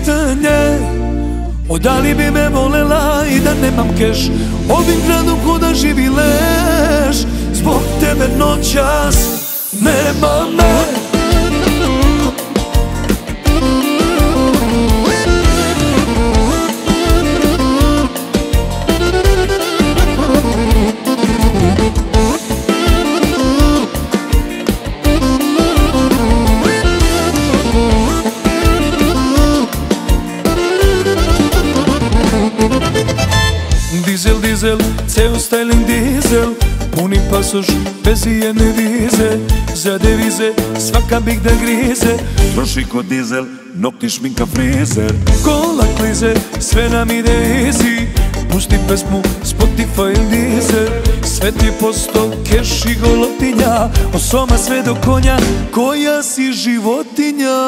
pitanje O da li bi me volela i da nemam keš? Ovim gradom kuda živi leš Zbog tebe noćas nemam Dizel, dizel, ceo styling dizel. Puni pasoš, bez jedne vize Za devize, svaka big da grize. Troši ko dizel, nokti šminka frizer. Kola klize, sve nam ide easy. Pusti pesmu, Spotify ili Deezer. Sve ti posto, keš i golotinja. Od soma sve do konja, koja si životinja?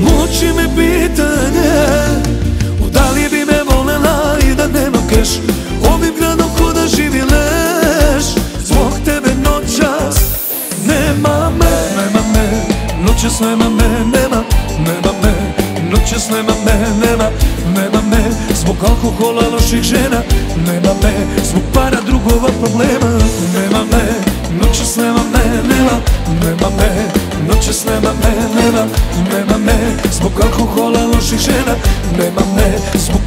Muči me pitanje keš Ovim gradom ko da živi Zbog tebe noćas nema me Nema me, noćas nema me, nema Nema me, noćas nema me, nema Nema me, zbog alkohola loših žena Nema me, zbog para drugova problema Nema me, noćas nema me, nema Nema me, noćas nema me, nema Nema me, zbog alkohola loših žena Nema me, zbog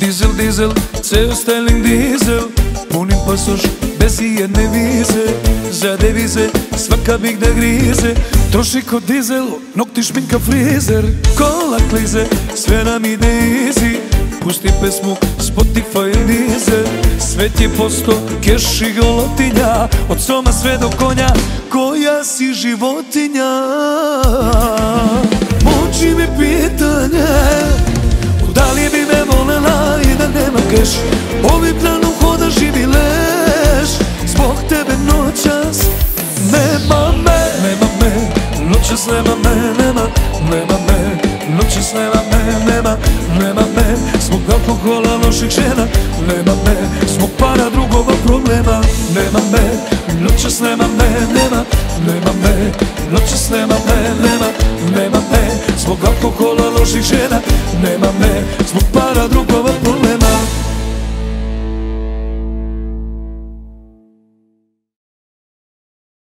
Dizel, dizel, ceo styling dizel Punim pasoš, bez i jedne vize. Za devize, svaka big da grize. Troši ko dizel, nokti šminka frizer Kola klize, sve nam ide easy. Pusti pesmu, Spotify ili Deezer ti je posto, keš i golotinja. Od soma sve do konja, koja si životinja? Muči me pitanje da li bi me volela i da nemam keš? Ovim planom hoda živi leš. Zbog tebe noćas nema me Nema me, noćas nema me, nema Nema me, noćas nema me, nema Nema me, zbog alkohola loših žena Nema me, zbog para drugova problema Nema me, noćas nema me, nema Nema me, noćas nema me, nema Nema zbog alkohola loših žena Nema me, zbog para drugova